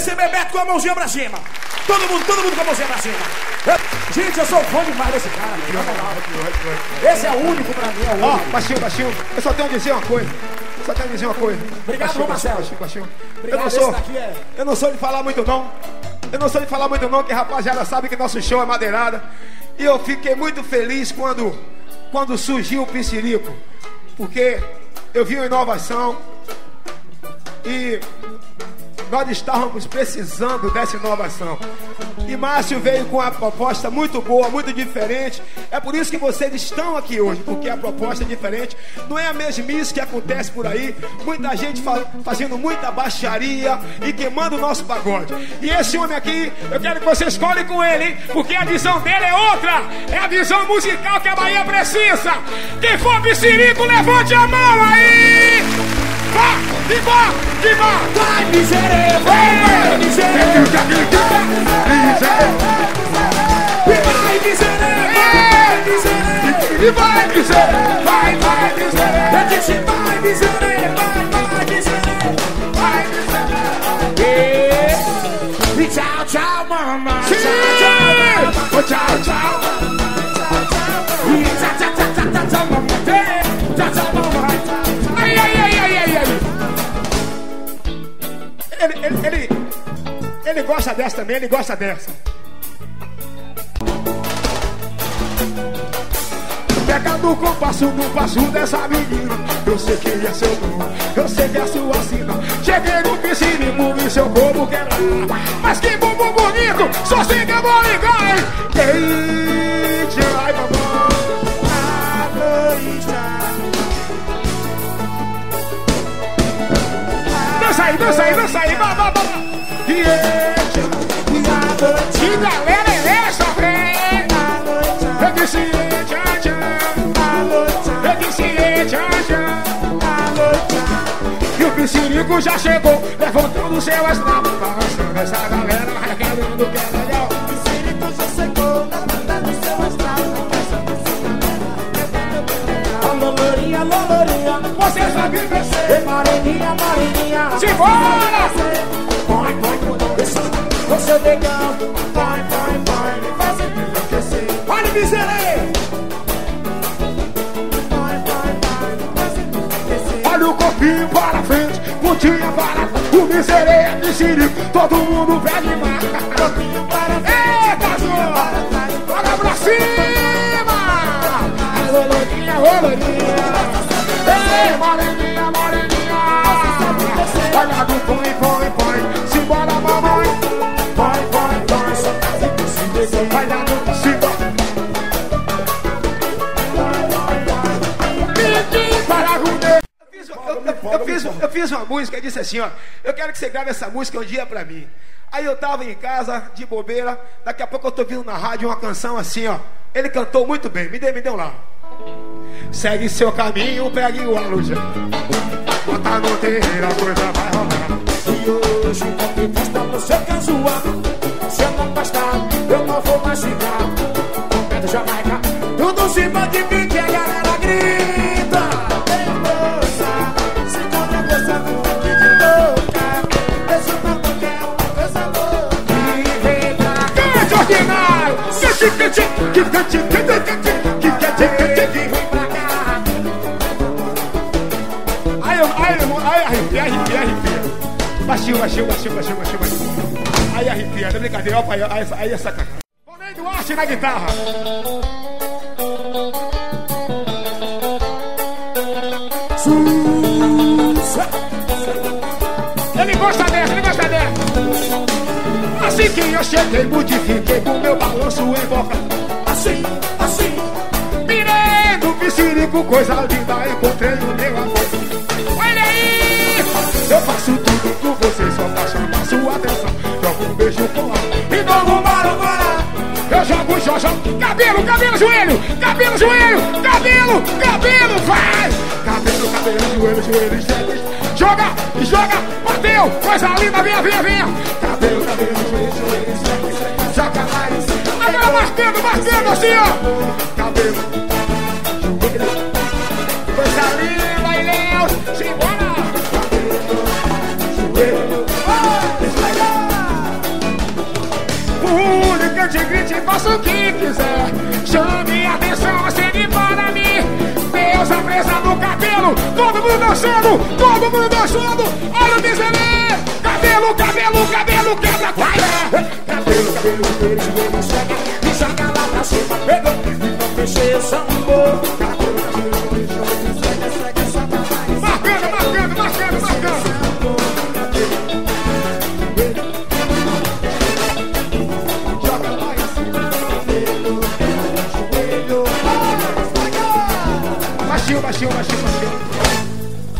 PC Bebeto com a mãozinha pra cima. Todo mundo, todo mundo com a mãozinha pra cima. Eu- gente, eu sou fã demais desse cara. meu. Esse é o único pra mim, é Ó, baixinho, baixinho. Eu só tenho a dizer uma coisa. Só tenho a dizer uma coisa. Obrigado, baixinho, Marcelo. baixinho, baixinho. Eu Obrigado, não esse sou. é- Eu não sou de falar muito não. Eu não sou de falar muito não, que rapaziada sabe que nosso show é madeirada. E eu fiquei muito feliz quando, quando surgiu o Pincirico. Porque eu vi uma inovação e nós estávamos precisando dessa inovação. E Márcio veio com uma proposta muito boa, muito diferente. É por isso que vocês estão aqui hoje, porque a proposta é diferente. Não é a mesmice que acontece por aí. Muita gente fa- fazendo muita baixaria e queimando o nosso pagode. E esse homem aqui, eu quero que você escolhe com ele, hein? Porque a visão dele é outra. É a visão musical que a Bahia precisa. Quem for Piscirico, levante a mão aí! Vá! Vai, miserê, vai, miserê. Vai, miserê, vai, miserê. E vai dizer, vai, vai dizer, Eu disse, vai, miserê, vai, vai, miseré. vai dizer. E tchau, tchau, mamãe. Tchau, tchau, Ô, Tchau, tchau. mamãe. Gosta dessa também, ele gosta dessa. Pega no compasso, no passo dessa menina. Eu sei que é seu dom, eu sei que é sua sina. Cheguei no piscinico e seu corpo lá Mas que bumbum bonito, só sei que eu vou ligar? Quente, ai mamãe Dança aí, dança aí, dança aí, vai, vai, vai Quente, e galera é essa, vem Eu disse, tchau, tchau Eu disse, tchau, tchau E o piscinico já chegou, levantando seu astral Balançando essa galera, requerendo que é legal Alô, lourinha, alô, lourinha. Você sabe vencer Ei. Simbora! Põe, põe, põe. Você negão. Me faz enlouquecer. Olha. Me faz enlouquecer. Olha o corpinho para frente, pontinha para O miserê é piscinico, todo mundo pede mais Pouquinho para Eita, João! Olha pra cima! Alô, lourinha. Ei, moreninha, moreninha! Olha do põe, põe, põe eu- fiz, uma música e disse assim, ó Eu quero que você grave essa música um dia pra mim. Aí eu tava em casa, de bobeira Daqui a pouco eu tô vindo na rádio uma canção assim, ó. Ele cantou muito bem, me dê, me dê um lá. Segue seu caminho, pegue o alujão Bota no terreiro, a coisa vai rolar. E hoje, festa você quer zoar. Se não gostar, ó pai, aí, aí é sacanagem Boném Duarte na guitarra Ele gosta dessa, ele gosta dessa Assim que eu cheguei, modifiquei com meu balanço em boca Assim, assim. Mirei no piscinico, coisa linda, encontrei o meu amor. Olha aí! Eu faço tudo por você, só pra chamar sua atenção. Jogo um beijo com a. Eu jogo, jogo, jogo. Cabelo, cabelo, joelho, cabelo, joelho, cabelo, cabelo, vai! Cabelo, cabelo, joelho, joelho. Joga, joga, bateu, coisa linda, vinha, vinha, vinha. Cabelo, cabelo, joelho, joelho, joelho. Joga mais. Agora marcando, marcando assim, ó. Cabelo, faça o que quiser. Chame a atenção, segue para mim. Deus, a presa no cabelo. Todo mundo dançando, todo mundo dançando. Olha o miserê. Cabelo, cabelo, cabelo, quebra, vai. Cabelo, cabelo, cabelo. Me joga lá pra cima, pegou. E não fechei o sambô.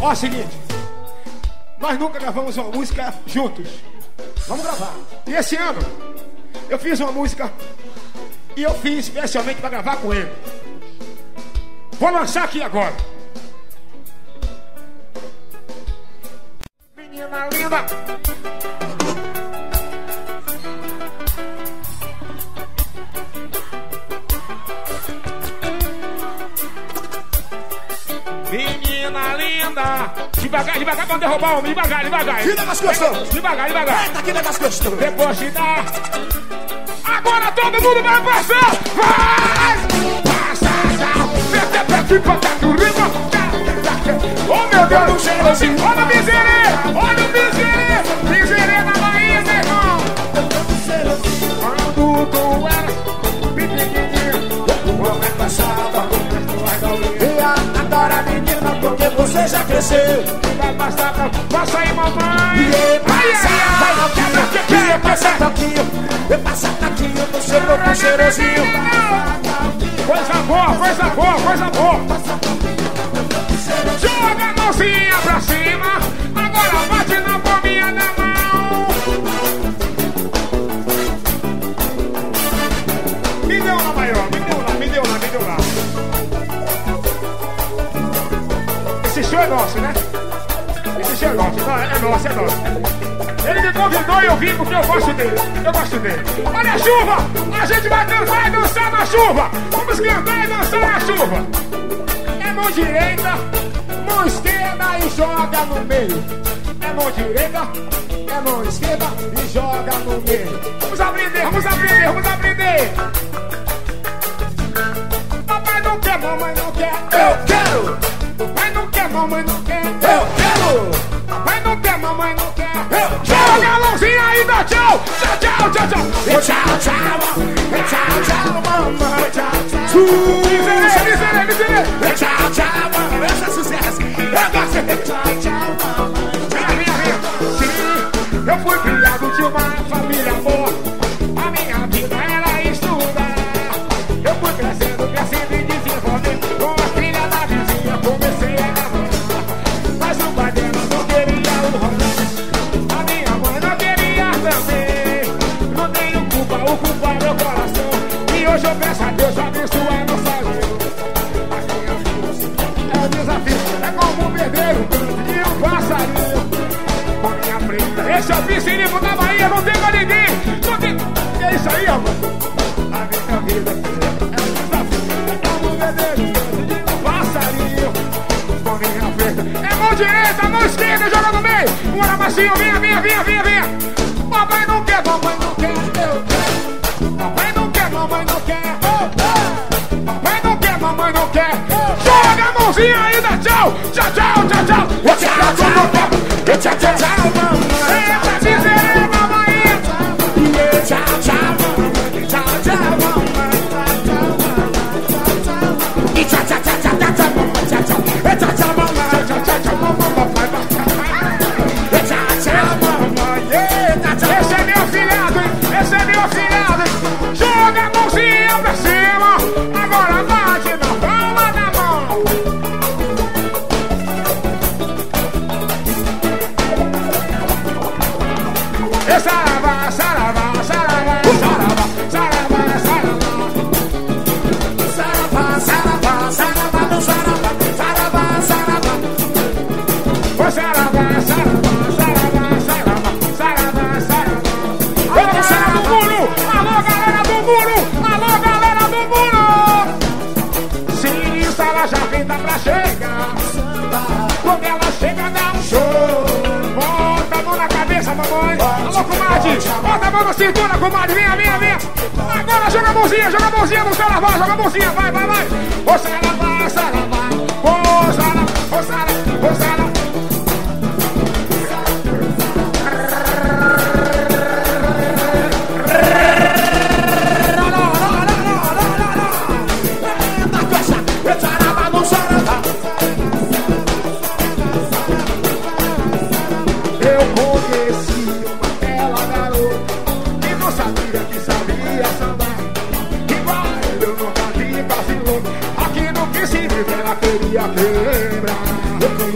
Ó, seguinte. Nós nunca gravamos uma música juntos. Vamos gravar. E esse ano, eu fiz uma música e eu fiz especialmente para gravar com ele. Vou lançar aqui agora. Menina linda. Menina linda. Devagar, devagar pra derrubar o homem. Devagar, devagar. Que negócio gostoso. Devagar, devagar. Eita, que negócio gostoso. Depois de dar. Agora todo mundo vai passar. Vai! Passa, passa. Pega, pega, pega, do ritmo. Oh meu Deus! Olha o miserê! Olha o Vai passar, passa aí, mamãe! Vai não quebra, quebra, e passa taquinho, e passa taquinho no seu corpo cheirosinho. Coisa boa, coisa boa, coisa boa! Joga a mãozinha pra cima, agora bate na show é nosso, né? Esse show é nosso, é nosso, é nosso. Ele me convidou e eu vim porque eu gosto dele. Eu gosto dele. Olha a chuva! A gente vai dançar, vai dançar na chuva! Vamos cantar e dançar na chuva! É mão direita, mão esquerda e joga no meio. É mão direita, é mão esquerda e joga no meio. Vamos aprender, vamos aprender, vamos aprender. Papai não quer, mamãe não quer. Eu mamãe não quer. eu quero. Papai não quer, mamãe não quer. Joga a mãozinha aí, dá tchau. Tchau, tchau, tchau, tchau. E tchau, tchau, e tchau, tchau, mamãe, tchau, tchau. E tchau, tchau, mamãe, esse é sucesso. Eu gosto de tchau, tchau, Baixinho, venha, venha, venha, venha, venha. Papai não quer, mamãe não quer. Eu. Papai não quer, mamãe não quer. Papai não quer, mamãe não quer. Joga a mãozinha aí, tchau. Tchau, tchau, tchau, tchau. Tchau, tchau, tchau, tchau, mamãe. Show. Bota a mão na cintura, comadre. Vinha, vinha, vinha. Agora joga a mãozinha, joga a mãozinha no saravá, joga a mãozinha. Vai, vai, vai. Ô saravá, saravá.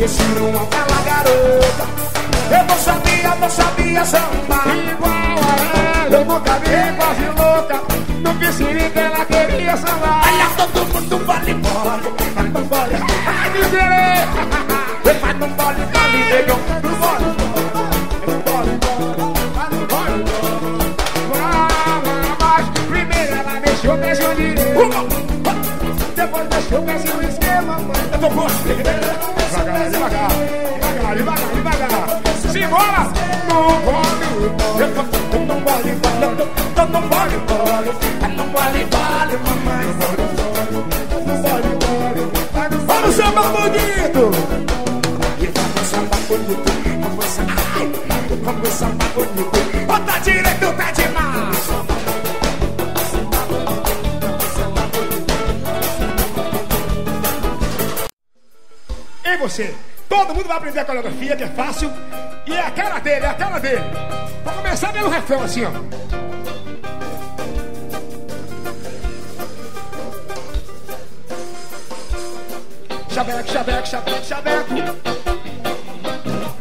Uma bela garota. Eu não sabia, não sabia sambar Igual a ela. Eu nunca vi quase louca. No Piscine ela queria sambar. Olha, todo mundo vale mole Mas não vale Ai, me virei. Mas não vale, vale, negão primeiro ela mexeu o pezinho direito. Depois mexeu o pezinho esquerdo. Eu tô bom vale Vamos samba bonito! E vamos sambar bonito Vamos sambar, ai Vamos sambar bonito tá direito, tá demais! E você? Todo mundo vai aprender a coreografia, que é fácil. E é a cara dele, é a cara dele. Vou começar pelo refrão assim, ó. Chaveco, chaveco, chaveco, chaveco.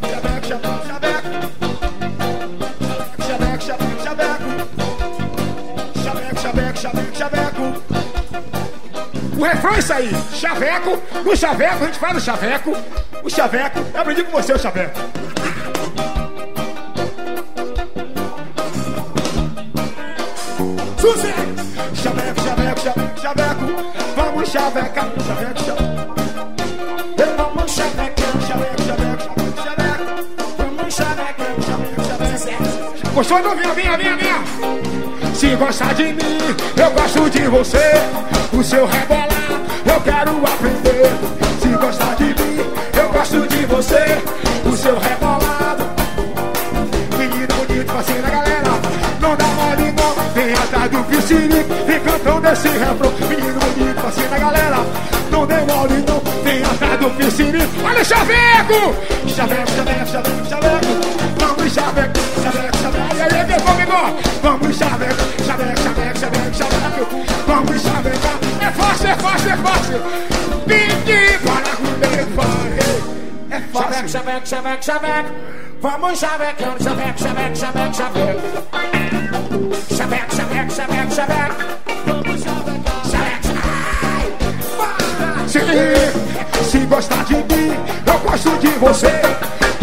Chaveco, chaveco, chaveco. Chaveco, chaveco, chaveco. Chaveco. O refrão é isso aí. Chaveco. No chaveco, a gente faz o. O chaveco. Eu aprendi com você o chaveco. Vamos chavecar. Chaveco, chaveco. Vamos chavecar. Chaveco, chaveco, chaveco. Vamos chavecar. Chaveco, chaveco. Gostou? Então vinha, vinha, vinha, vinha. Se gostar de mim, eu gosto de você. O seu rebolar, eu quero aprender. Se gostar de mim, eu gosto de você. O seu rebolado, menino bonito, vacina, galera. Não dá mole, não. Vem atrás do piscine, vem cantando esse refrão. Vacina, galera. Não dê mole, não. Vem atrás do piscine. Olha o chaveco! Chaveco, chaveco, chaveco, chaveco. Vamos chaveco, chaveco, chaveco. E aí, meu comigo? Vamos chaveco, chaveco, chaveco, chaveco, chaveco. Vamos. É fácil, é fácil, é fácil. Pique para vai. É Chaveco, fácil. chaveco, chaveco, chaveco Vamos chavecando, chaveco, chaveco, chaveco, chaveco Chaveco, chaveco, chaveco, chaveco Vai! Se, gostar de mim, eu gosto de você.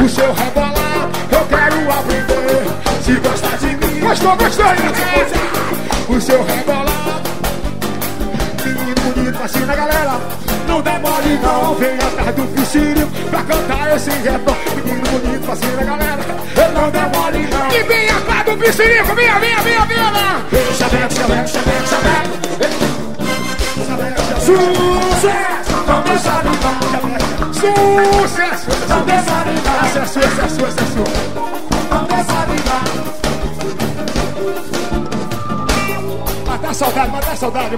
O seu rebolar, eu quero aprender. Se gostar de mim, gostou, gostou, né? O seu rebolar, menino bonito assim na galera. Não demore não, vem atrás do piscínio pra cantar esse refrão. Menino bonito assim na galera. Não demore não. E vem atrás do piscínio, vinha, vinha, vinha, vinha. Chaveco, chaveco, chaveco, chaveco Sucesso! Sucesso! Vamos chavecar Sucesso. Vamos chavecar Matar saudade, matar saudade.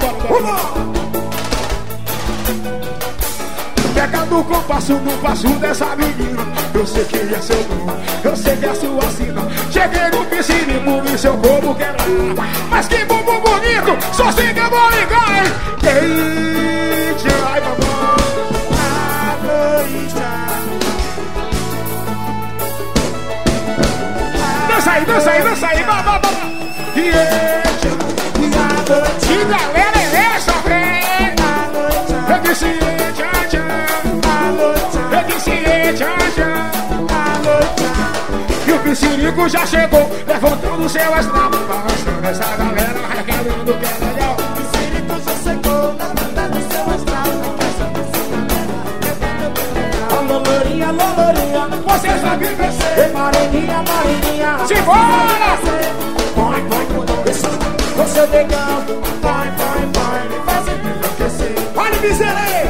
Pega no compasso, no passo dessa menina Eu sei que é seu nome, eu sei que é sua sina Cheguei no piscine, movi seu corpo quebrar Mas que bumbum bonito, só que eu vou ligar, hein Eita, Dança aí, dança aí, dança aí, vai, vai, vai Eita, que galera é essa, vem. Eu disse, tchau, tchau Eu disse, tchau, tchau E o piscinico já chegou Levantando seu astral Balançando essa galera Requerendo que é legal. Alô, lourinha, alô, lourinha Vencer Mareninha, mareninha Simbora! seu negão Vai, vai, vai, me fazendo enlouquecer Olha, miserê!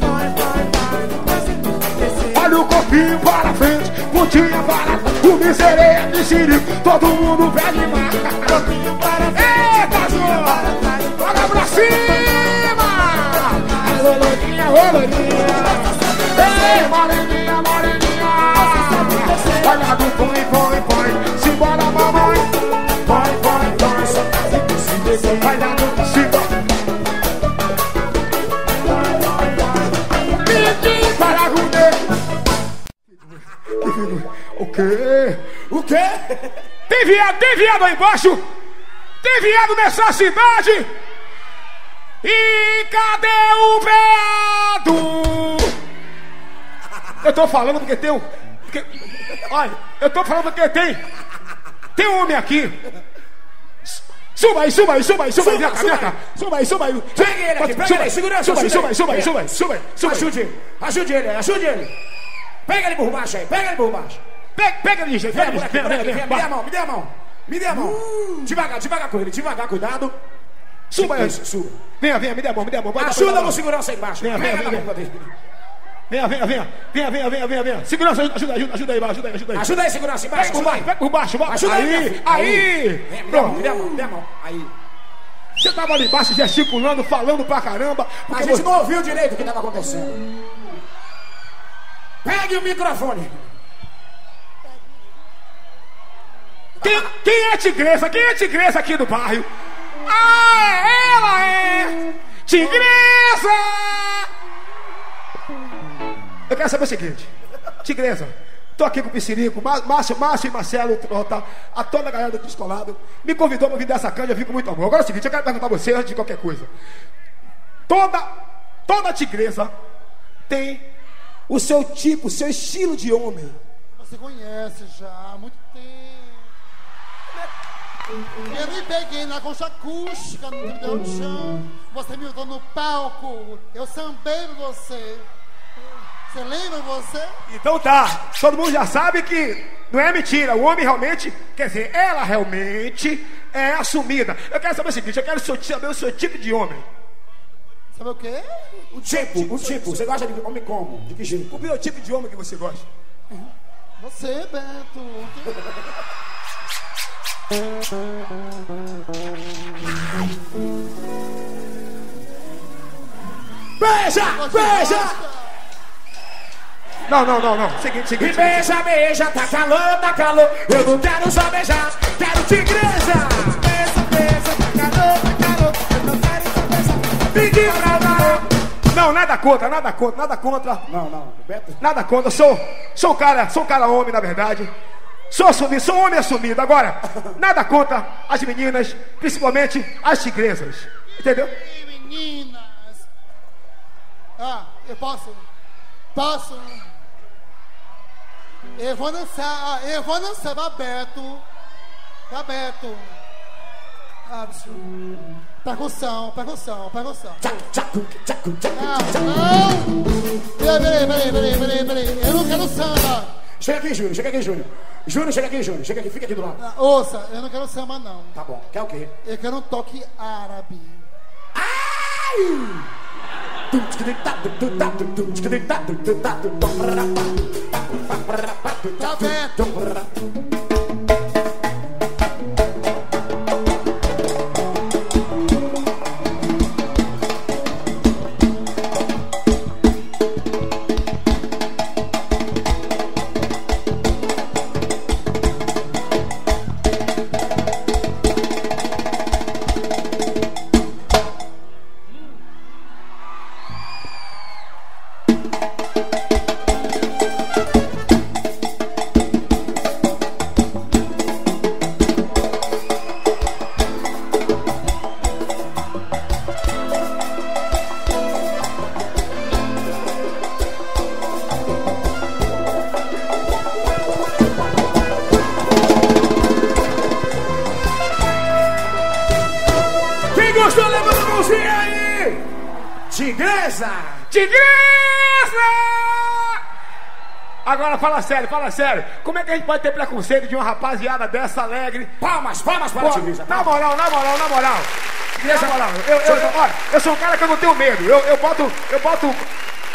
Vai, vai, vai, me fazendo enlouquecer Olha o copinho para frente, putinha para O miserê é mexerico, todo mundo pede mais Copinho para frente, Eita, João! trás Bora pra cima! Roloninha, roloninha Ei, moreninha, Olha do põe, põe, põe Simbora, mamãe Vai, vai, vai, só se descer Vai no simbora Pedi para ruder O quê? O quê? Tem viado, tem viado embaixo? Tem viado nessa cidade? E cadê o veado? Eu tô falando porque tem um. Porque, olha, eu tô falando porque tem. Tem um homem aqui. Suba aí, suba aí, suba aí, suba aí, cá, vem cá. Suba aí, suba aí. Pega ele aqui, pega Suba ele, segura Suba aí, suba aí, ele. suba aí, suba aí, suba aí, suba. Suba. Ajude ele, ajude ele, ajude ele Pega ele por baixo aí, pega ele por baixo Pega, pega ele, gente. Pega ele, me dê a mão, me dê a mão Me dê a mão Devagar, devagar com ele, devagar, cuidado Suba aí. Suba Venha, venha, me dê a mão, me dê a mão. Ajuda o segurança aí embaixo Venha, venha, venha. Venha, venha, venha. Venha, venha, venha, venha, venha. Segurança, ajuda, ajuda, ajuda aí, ajuda aí, ajuda aí. Ajuda aí, segurança embaixo, Pega por baixo, pega por baixo. vai. Ajuda aí, Aí, aí. Vem, Pronto. me dê a mão, me dê a mão Aí Você tava ali embaixo gesticulando, falando pra caramba. A gente você... não ouviu direito o que estava acontecendo. Pegue o microfone. quem, quem é tigresa? Quem é tigresa aqui do bairro? Ah, ela é! Tigresa! Eu quero saber o seguinte. Tigresa, tô aqui com o Piscirico, Má- Márcio, Márcio e Marcelo, Trota, a toda a galera do Descolado, me convidou para vir dessa canja, eu vim com muito amor. Agora é o seguinte, eu quero perguntar a você antes de qualquer coisa. Toda, toda tigresa tem o seu tipo, o seu estilo de homem. Você conhece já há muito tempo. Eu me peguei na concha acústica no trilhão do chão. Você me usou no palco. Eu sambei você. Você lembra você? Então tá, todo mundo já sabe que não é mentira. O homem realmente, quer dizer, ela realmente é assumida. Eu quero saber o seguinte, eu quero saber o seu tipo de homem. Sabe o quê? O tipo, o tipo. Você gosta de homem como? De que jeito? O meu tipo de homem que você gosta. Você, Beto. Beija, beija! Não, não, não, não. Seguinte, Me seguinte. beija, beija, tá calor, tá calor. Eu não quero só beijar, quero tigresa. Beija, beija, tá calor, tá calor. Eu não quero só beijar. Pedi pra dar. Não, nada contra, nada contra, nada contra. Não, não, Beto. Nada contra. Sou, sou um cara, sou um cara homem, na verdade. Sou assumido, sou um homem assumido. Agora, nada contra as meninas, principalmente as tigresas. Entendeu? Ei, meninas. Ah, eu posso? Posso? Eu vou dançar, ah, eu vou dançar pra Beto. Pra Beto. Ah, bicho. Percussão, percussão, percussão. Tchac, Não, não. Peraí, peraí, peraí, peraí, peraí. Eu não quero samba. Chega aqui, Júnior, chega aqui, Júnior. Júnior, chega aqui, Júnior. Chega aqui, fica aqui do lado. Ah, Ouça, eu não quero samba, não. Tá bom, quer o quê? Eu quero um toque árabe. Ai! Tá Beto. Tigresa! Tigresa! Agora fala sério, fala sério. Como é que a gente pode ter preconceito de uma rapaziada dessa alegre? Palmas, palmas para a Tigresa. na moral, na moral, na moral. Na moral, eu, eu, eu, olha, eu sou um cara que eu não tenho medo. Eu, eu boto, eu boto,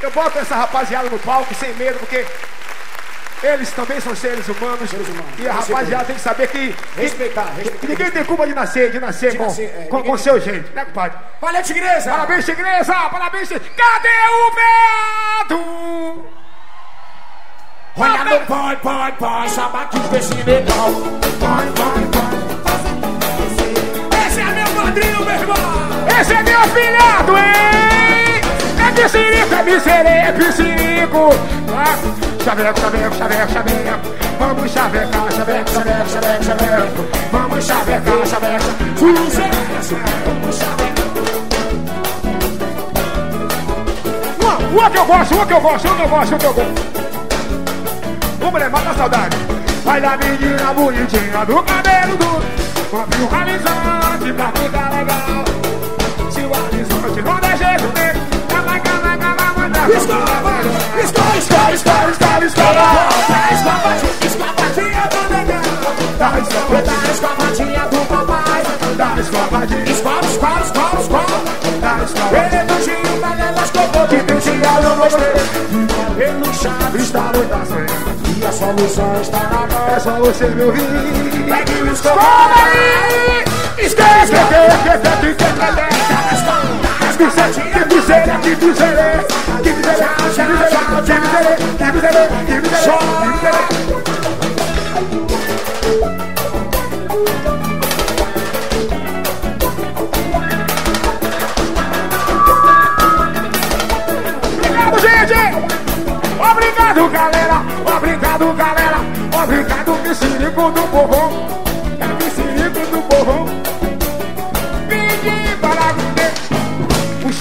eu boto essa rapaziada no palco sem medo, porque eles também são seres humanos. Seres humanos. E a rapaziada tem que saber que, que Respeitar, respeitar. ninguém tem culpa de nascer, de nascer De com, nascer, é, com, com seu jeito, né, compadre? Valeu, Tigresa. Parabéns, Tigresa! Parabéns, Tigresa! Cadê o veado? Olha no põe, põe, põe, chama aqui desse legal. Põe, põe, põe. Esse é meu padrinho, meu irmão. Esse é meu afilhado, hein? Piscirico, é piscirico. Ah, Chaveco, chaveco, chaveco, chaveco. Vamos chavecar, chaveco, chaveco, chaveco. Vamos chavecar, chaveco. Vamos chavecar. Uma, que eu gosto, uma que eu gosto, uma que eu gosto, uma que eu gosto. Ô mulher, mata a saudade. Vai da menina bonitinha do cabelo duro. Compre um alisante pra ficar legal. Se o alisante não der jeito cala, escova, escova, escova, escova, escova. Escovadinha, do negão. Dá escova, Da escovadinha do papai. dá escovadinha, Escova, escova, escova, escova. dá escova. Ele é do Gil, mas ela escovou de penteado eu gostei. Fica reluxado, Está muito assim. e a solução está na mão. É só você me ouvir. Pegue o Escova aí! Esquece, esquece, esquece, esquece, esquece. Que miséria, que miséria, que miséria, que que que que miséria, que miséria. Obrigado, galera! Obrigado, galera! Obrigado, piscinico do povão! É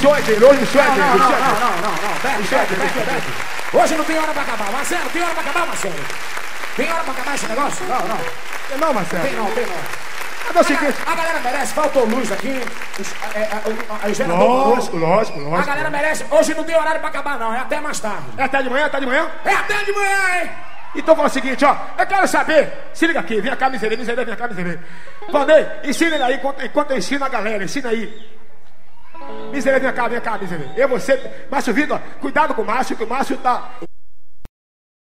É dele, hoje o é é dele! não, não, não. Bebe, bebe. Hoje não tem hora pra acabar. Marcelo, tem hora pra acabar, Marcelo? Tem hora pra acabar esse negócio? Não, não. Não, Tem Marcelo. não, tem não. É o seguinte. A galera merece, faltou luz aqui. Os- é, é, a- a Lógico, mudou. lógico, A lógico. galera merece. Hoje não tem horário pra acabar, não. É até mais tarde. É até de manhã, até de manhã? É até de manhã, hein? Então fala o seguinte, ó. Eu quero saber. Se liga aqui, vem cá, miséria, miséria, vem cá, miséria. Vanei, ensina ele aí enquanto, enquanto eu ensino a galera, ensina aí. Miséria, vem cá, vem cá, miséria. Eu, você, Márcio Vitor, cuidado com o Márcio, que o Márcio tá.